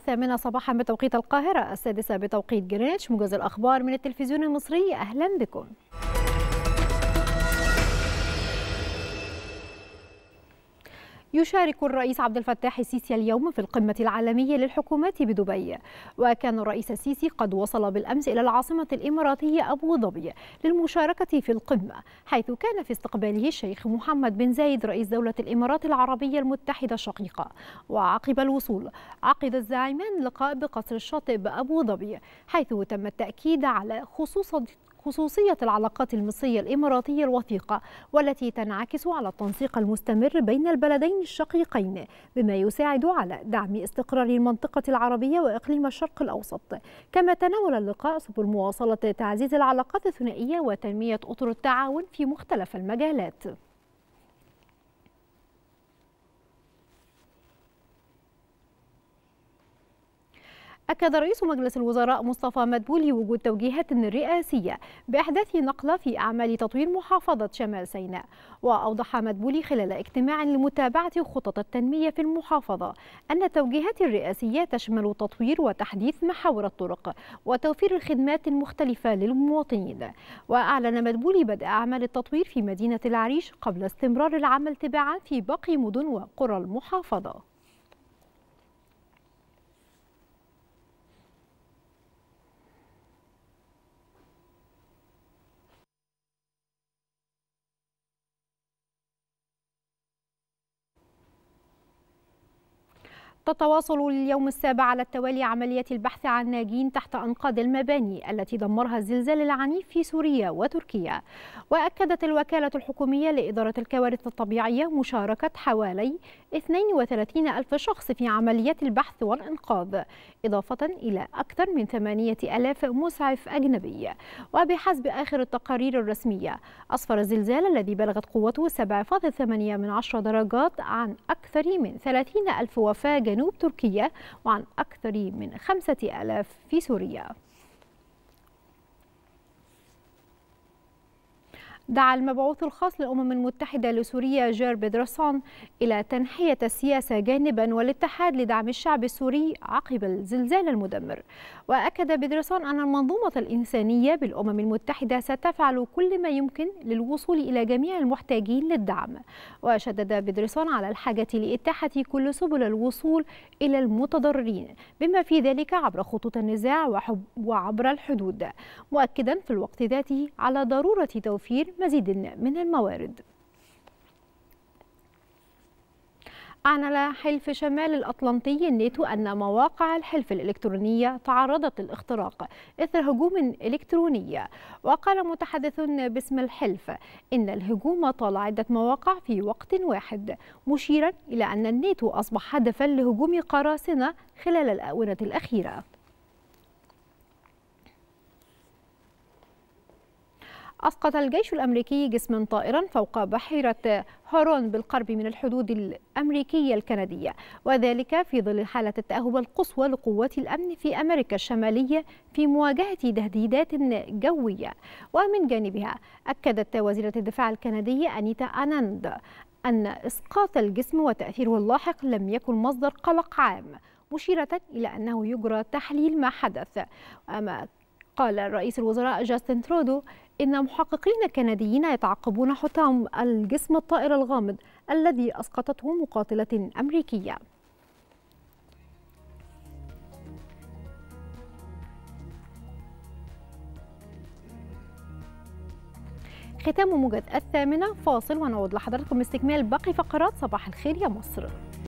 الثامنة صباحا بتوقيت القاهرة السادسة بتوقيت جرينتش موجز الأخبار من التلفزيون المصري أهلا بكم. يشارك الرئيس عبد الفتاح السيسي اليوم في القمة العالمية للحكومات بدبي. وكان الرئيس السيسي قد وصل بالأمس إلى العاصمة الإماراتية أبو ظبي للمشاركة في القمة حيث كان في استقباله الشيخ محمد بن زايد رئيس دولة الإمارات العربية المتحدة الشقيقة. وعقب الوصول عقد الزعيمان لقاء بقصر الشاطئ بأبو ظبي حيث تم التأكيد على خصوص خصوصية العلاقات المصرية الإماراتية الوثيقة والتي تنعكس على التنسيق المستمر بين البلدين الشقيقين بما يساعد على دعم استقرار المنطقة العربية وإقليم الشرق الأوسط. كما تناول اللقاء سبل مواصلة تعزيز العلاقات الثنائية وتنمية أطر التعاون في مختلف المجالات. أكد رئيس مجلس الوزراء مصطفى مدبولي وجود توجيهات رئاسية بإحداث نقلة في أعمال تطوير محافظة شمال سيناء. وأوضح مدبولي خلال اجتماع لمتابعة خطط التنمية في المحافظة أن التوجيهات الرئاسية تشمل تطوير وتحديث محاور الطرق وتوفير الخدمات المختلفة للمواطنين. وأعلن مدبولي بدء أعمال التطوير في مدينة العريش قبل استمرار العمل تباعا في باقي مدن وقرى المحافظة. تتواصل اليوم السابع على التوالي عمليات البحث عن ناجين تحت أنقاض المباني التي دمرها الزلزال العنيف في سوريا وتركيا. وأكدت الوكالة الحكومية لإدارة الكوارث الطبيعية مشاركة حوالي 32 ألف شخص في عمليات البحث والإنقاذ إضافة إلى أكثر من 8000 مسعف أجنبي. وبحسب آخر التقارير الرسمية أسفر الزلزال الذي بلغت قوته 7.8 درجات عن أكثر من 30 ألف وفاة جنوب تركيا وعن أكثر من خمسة ألاف في سوريا. دعا المبعوث الخاص للأمم المتحدة لسوريا جير بيدرسون إلى تنحية السياسة جانبا والاتحاد لدعم الشعب السوري عقب الزلزال المدمر. وأكد بيدرسون أن المنظومة الإنسانية بالأمم المتحدة ستفعل كل ما يمكن للوصول إلى جميع المحتاجين للدعم. وشدد بيدرسون على الحاجة لإتاحة كل سبل الوصول إلى المتضررين بما في ذلك عبر خطوط النزاع وعبر الحدود. مؤكدا في الوقت ذاته على ضرورة توفير مزيد من الموارد. أعلن حلف شمال الأطلنطي الناتو أن مواقع الحلف الإلكترونية تعرضت للاختراق إثر هجوم إلكتروني. وقال متحدث باسم الحلف إن الهجوم طال عدة مواقع في وقت واحد مشيرا إلى أن الناتو أصبح هدفا لهجوم قراصنة خلال الآونة الأخيرة. أسقط الجيش الأمريكي جسما طائرا فوق بحيرة هورون بالقرب من الحدود الأمريكية الكندية وذلك في ظل حالة التأهب القصوى لقوات الأمن في أمريكا الشمالية في مواجهة تهديدات جوية. ومن جانبها أكدت وزيرة الدفاع الكندية أنيتا أناند أن إسقاط الجسم وتأثيره اللاحق لم يكن مصدر قلق عام مشيرة إلى أنه يجرى تحليل ما حدث. أما قال رئيس الوزراء جاستن ترودو إن محققين كنديين يتعقبون حطام الجسم الطائر الغامض الذي أسقطته مقاتلة أمريكية. ختام موجة الثامنة فاصل ونعود لحضراتكم استكمال باقي فقرات صباح الخير يا مصر.